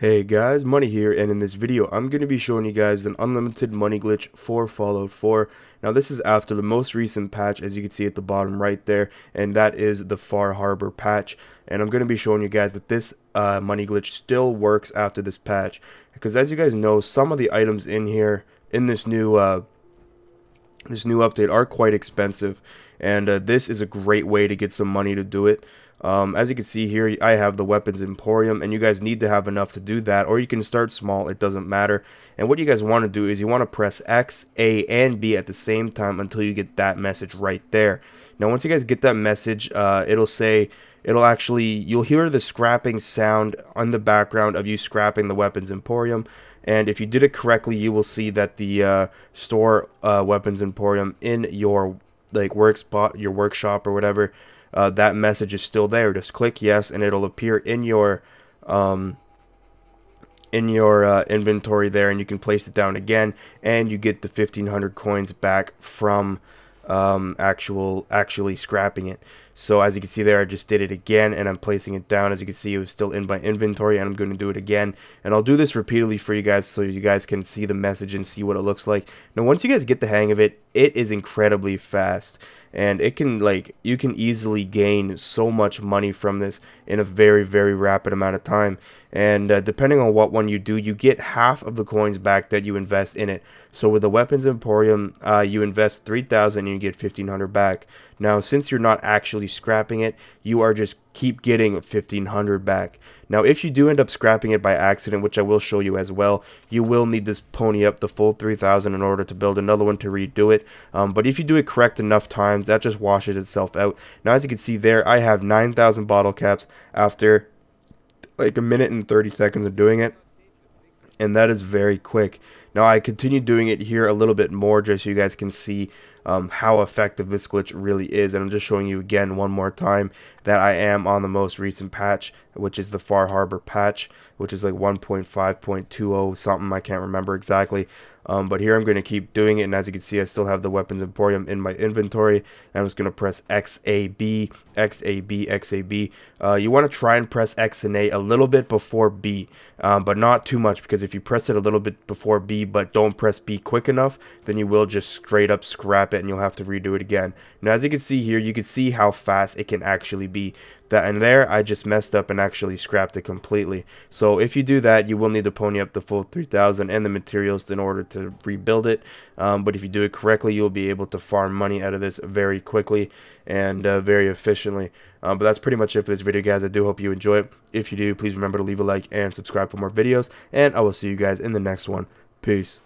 Hey guys, Money here, and in this video I'm going to be showing you guys an unlimited money glitch for Fallout 4. Now this is after the most recent patch, as you can see at the bottom right there, and that is the Far Harbor patch. And I'm going to be showing you guys that this uh, money glitch still works after this patch. Because as you guys know, some of the items in here, in this new, uh, this new update are quite expensive. And uh, this is a great way to get some money to do it. Um, as you can see here, I have the Weapons Emporium, and you guys need to have enough to do that, or you can start small, it doesn't matter. And what you guys want to do is you want to press X, A, and B at the same time until you get that message right there. Now, once you guys get that message, uh, it'll say, it'll actually, you'll hear the scrapping sound on the background of you scrapping the Weapons Emporium. And if you did it correctly, you will see that the uh, store uh, Weapons Emporium in your like work spot, your workshop or whatever, uh, that message is still there. Just click yes, and it'll appear in your um, in your uh, inventory there, and you can place it down again, and you get the 1500 coins back from um, actual actually scrapping it. So as you can see there, I just did it again and I'm placing it down. As you can see, it was still in my inventory and I'm going to do it again. And I'll do this repeatedly for you guys so you guys can see the message and see what it looks like. Now, once you guys get the hang of it, it is incredibly fast and it can like you can easily gain so much money from this in a very very rapid amount of time and uh, depending on what one you do you get half of the coins back that you invest in it so with the weapons emporium uh, you invest 3000 and you get 1500 back now since you're not actually scrapping it you are just keep getting 1500 back. Now if you do end up scrapping it by accident which i will show you as well you will need to pony up the full 3000 in order to build another one to redo it. Um, but if you do it correct enough times that just washes itself out. Now as you can see there i have 9000 bottle caps after like a minute and 30 seconds of doing it and that is very quick. Now I continue doing it here a little bit more just so you guys can see um, how effective this glitch really is. And I'm just showing you again one more time that I am on the most recent patch which is the Far Harbor patch which is like 1.5.20 something. I can't remember exactly um, but here I'm going to keep doing it and as you can see I still have the weapons emporium in my inventory and I'm just going to press XAB XAB XAB uh, you want to try and press X and A a little bit before B um, but not too much because if you press it a little bit before B but don't press B quick enough then you will just straight up scrap it it and you'll have to redo it again. Now as you can see here, you can see how fast it can actually be. That and there I just messed up and actually scrapped it completely. So if you do that, you will need to pony up the full 3000 and the materials in order to rebuild it. Um, but if you do it correctly, you'll be able to farm money out of this very quickly and uh, very efficiently. Um, but that's pretty much it for this video, guys. I do hope you enjoy it. If you do, please remember to leave a like and subscribe for more videos. And I will see you guys in the next one. Peace.